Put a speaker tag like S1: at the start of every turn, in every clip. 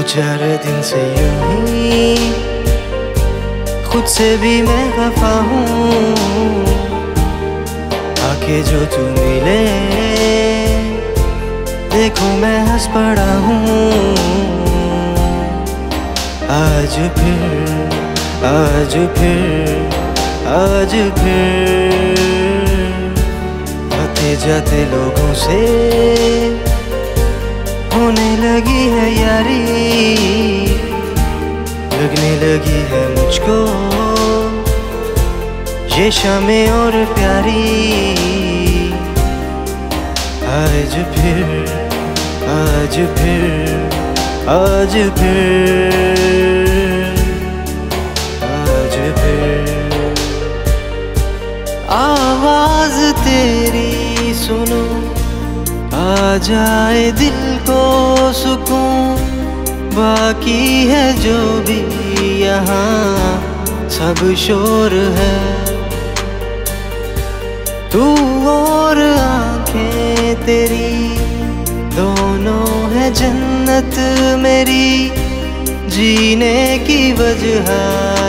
S1: चार दिन से यूँ ही खुद से भी मैं खफा हूँ। आके जो तू मिले, देखो मैं हंस पड़ा हूँ। आज फिर आज फिर आज फिर आते जाते लोगों से होने लगी है यारी लगी है मुझको। ये शामें और प्यारी। आज फिर आज फिर आज फिर आज फिर। आवाज़ तेरी सुनो, आ जाए दिल को सुकून। बाकी है जो भी यहाँ सब शोर है। तू और आँखें तेरी दोनों है जन्नत मेरी। जीने की वजह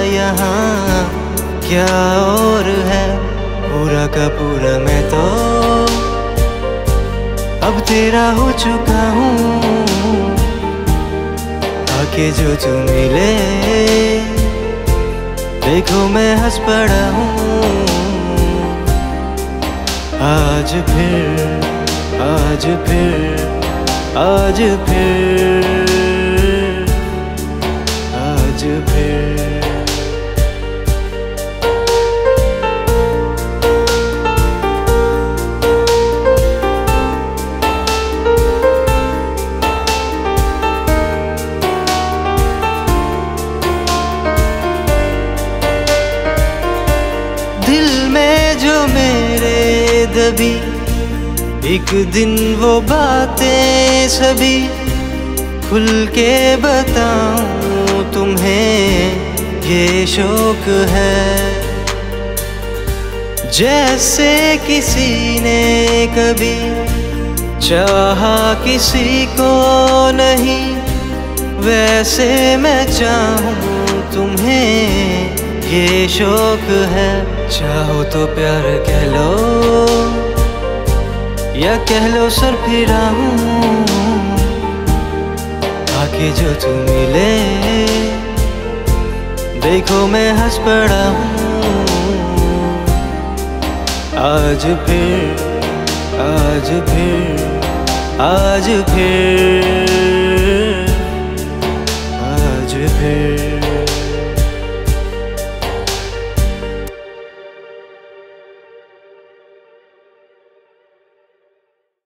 S1: यहाँ क्या और है? पूरा का पूरा मैं तो अब तेरा हो चुका हूँ। आके जो तू मिले। देखो मैं हंस पड़ा हूँ। आज फिर आज फिर आज फिर। मेरे दबी। एक दिन वो बातें सभी खुल के बताऊँ तुम्हें, ये शौक है। जैसे किसी ने कभी चाहा किसी को नहीं, वैसे मैं चाहूँ तुम्हें, ये शौक है। चाहो तो प्यार कह लो, या कह लो सर फिरा हूँ आके जो तू मिले, देखो मैं हंस पड़ा आज फिर आज फिर आज फिर आज फिर।